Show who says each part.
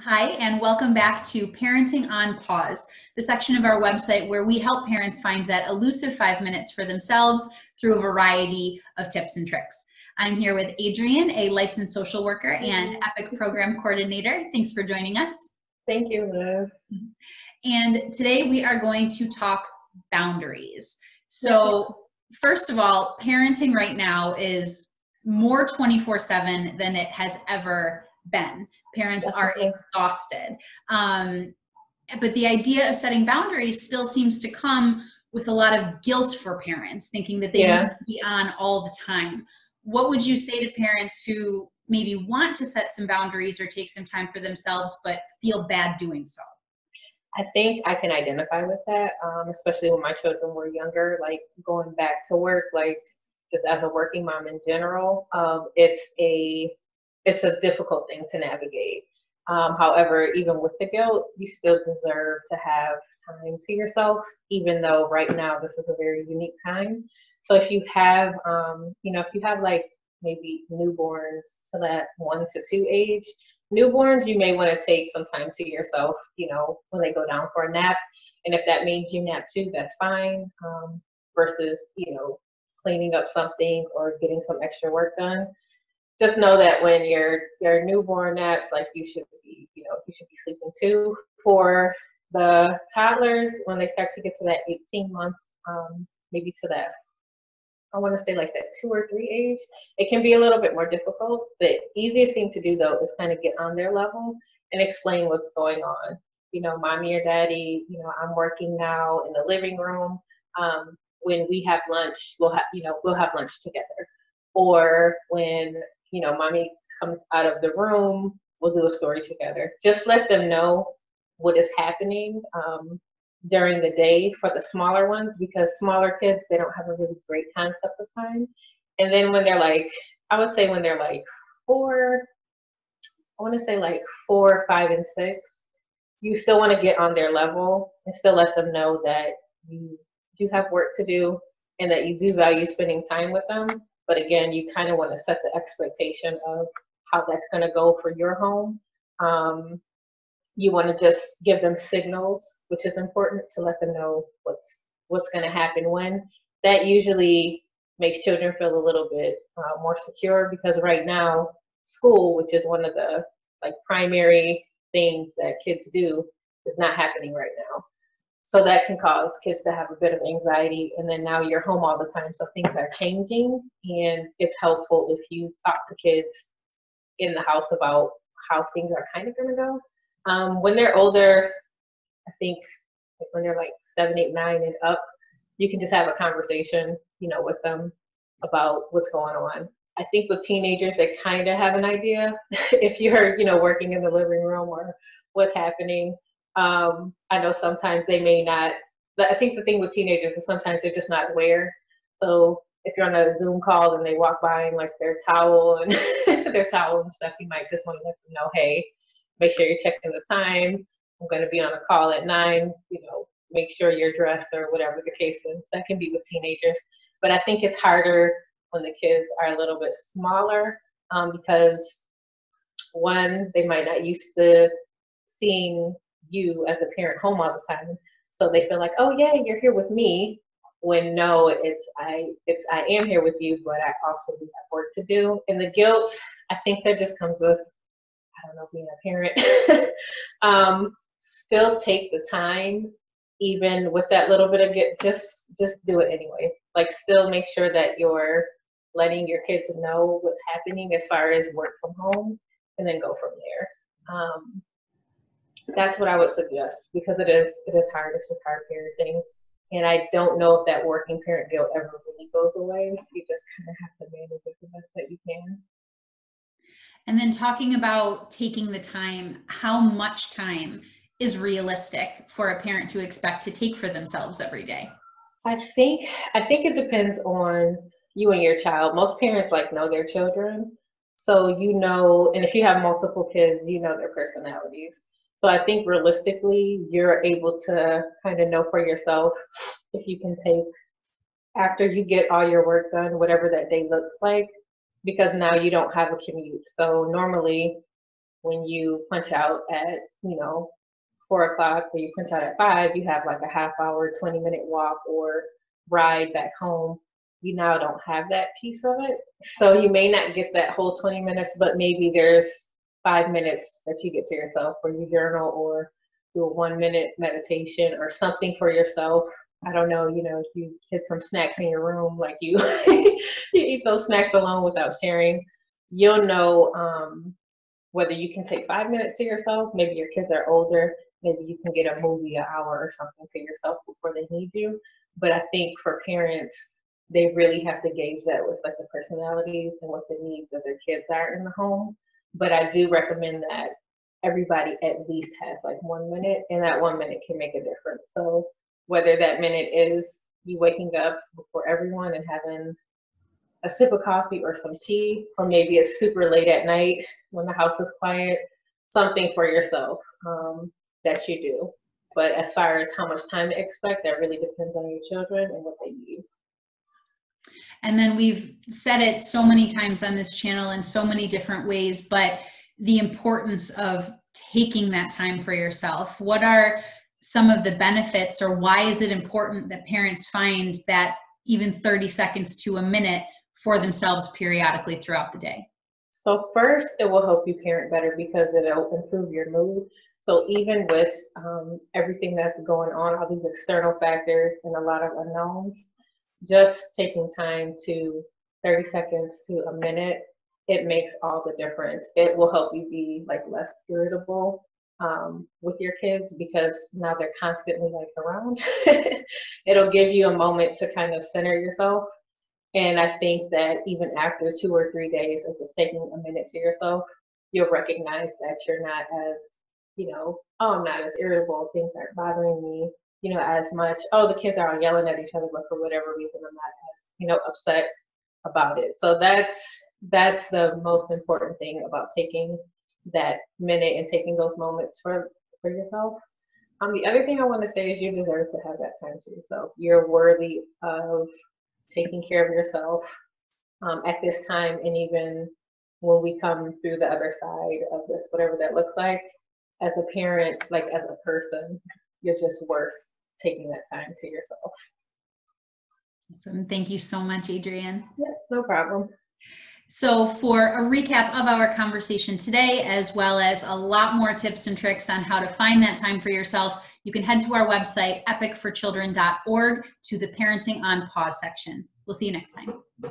Speaker 1: Hi, and welcome back to Parenting on Pause, the section of our website where we help parents find that elusive five minutes for themselves through a variety of tips and tricks. I'm here with Adrienne, a licensed social worker and EPIC program coordinator. Thanks for joining us.
Speaker 2: Thank you, Liz.
Speaker 1: And today we are going to talk boundaries. So, first of all, parenting right now is more 24 7 than it has ever been. Parents are exhausted. Um, but the idea of setting boundaries still seems to come with a lot of guilt for parents, thinking that they yeah. need to be on all the time. What would you say to parents who maybe want to set some boundaries or take some time for themselves but feel bad doing so?
Speaker 2: I think I can identify with that, um, especially when my children were younger, like going back to work, like just as a working mom in general. Um, it's a it's a difficult thing to navigate. Um, however, even with the guilt, you still deserve to have time to yourself, even though right now this is a very unique time. So if you have, um, you know, if you have like maybe newborns to that one to two age, newborns, you may want to take some time to yourself, you know, when they go down for a nap. And if that means you nap too, that's fine. Um, versus, you know, cleaning up something or getting some extra work done just know that when your your newborn naps, like you should be, you know, you should be sleeping too. For the toddlers, when they start to get to that 18 month, um, maybe to that, I want to say like that two or three age, it can be a little bit more difficult. The easiest thing to do though is kind of get on their level and explain what's going on. You know, mommy or daddy, you know, I'm working now in the living room. Um, when we have lunch, we'll have, you know, we'll have lunch together. Or when you know, mommy comes out of the room, we'll do a story together. Just let them know what is happening um, during the day for the smaller ones because smaller kids, they don't have a really great concept of time. And then when they're like, I would say when they're like four, I want to say like four, five, and six, you still want to get on their level and still let them know that you do have work to do and that you do value spending time with them but again, you kind of want to set the expectation of how that's going to go for your home. Um, you want to just give them signals, which is important to let them know what's what's going to happen when. That usually makes children feel a little bit uh, more secure because right now, school, which is one of the like primary things that kids do, is not happening right now. So that can cause kids to have a bit of anxiety. And then now you're home all the time, so things are changing. And it's helpful if you talk to kids in the house about how things are kind of going to go. Um, when they're older, I think when they're like seven, eight, nine, and up, you can just have a conversation, you know, with them about what's going on. I think with teenagers, they kind of have an idea if you're, you know, working in the living room or what's happening. Um, I know sometimes they may not. I think the thing with teenagers is sometimes they're just not aware. So if you're on a Zoom call and they walk by and like their towel and their towel and stuff, you might just want to let them know, hey, make sure you're checking the time. I'm going to be on a call at nine. You know, make sure you're dressed or whatever the case is. That can be with teenagers, but I think it's harder when the kids are a little bit smaller um, because one, they might not used to seeing you as a parent home all the time. So they feel like, oh yeah, you're here with me. When no, it's I it's I am here with you, but I also have work to do. And the guilt, I think that just comes with I don't know, being a parent. um, still take the time, even with that little bit of guilt, just just do it anyway. Like still make sure that you're letting your kids know what's happening as far as work from home and then go from there. Um, that's what I would suggest because it is it is hard. It's just hard parenting, and I don't know if that working parent guilt ever really goes away. You just kind of have to manage it the best that you can.
Speaker 1: And then talking about taking the time, how much time is realistic for a parent to expect to take for themselves every day?
Speaker 2: I think I think it depends on you and your child. Most parents like know their children. So you know, and if you have multiple kids, you know their personalities. So I think realistically, you're able to kind of know for yourself if you can take after you get all your work done, whatever that day looks like, because now you don't have a commute. So normally, when you punch out at, you know, four o'clock or you punch out at five, you have like a half hour, 20 minute walk or ride back home. You now don't have that piece of it. So you may not get that whole 20 minutes, but maybe there's five minutes that you get to yourself where you journal or do a one minute meditation or something for yourself. I don't know, you know, if you hit some snacks in your room, like you, you eat those snacks alone without sharing, you'll know um, whether you can take five minutes to yourself. Maybe your kids are older. Maybe you can get a movie, an hour or something to yourself before they need you. But I think for parents, they really have to gauge that with like the personalities and what the needs of their kids are in the home. But I do recommend that everybody at least has like one minute, and that one minute can make a difference. So whether that minute is you waking up before everyone and having a sip of coffee or some tea, or maybe it's super late at night when the house is quiet, something for yourself um, that you do. But as far as how much time to expect, that really depends on your children and what they need.
Speaker 1: And then we've said it so many times on this channel in so many different ways, but the importance of taking that time for yourself. What are some of the benefits, or why is it important that parents find that even 30 seconds to a minute for themselves periodically throughout the day?
Speaker 2: So, first, it will help you parent better because it'll improve your mood. So, even with um, everything that's going on, all these external factors and a lot of unknowns, just taking time to 30 seconds to a minute it makes all the difference. It will help you be like less irritable um, with your kids because now they're constantly like around. It'll give you a moment to kind of center yourself. And I think that even after two or three days of just taking a minute to yourself, you'll recognize that you're not as, you know, oh, I'm not as irritable. Things aren't bothering me, you know, as much. Oh, the kids are all yelling at each other, but for whatever reason, I'm not you know, upset about it. So that's that's the most important thing about taking that minute and taking those moments for for yourself. Um, the other thing I want to say is you deserve to have that time to yourself. You're worthy of taking care of yourself um, at this time, and even when we come through the other side of this, whatever that looks like. As a parent, like as a person, you're just worth taking that time to yourself.
Speaker 1: Awesome. Thank you so much, Adrienne.
Speaker 2: Yeah, no problem.
Speaker 1: So, for a recap of our conversation today, as well as a lot more tips and tricks on how to find that time for yourself, you can head to our website, epicforchildren.org, to the Parenting on Pause section. We'll see you next time. Bye.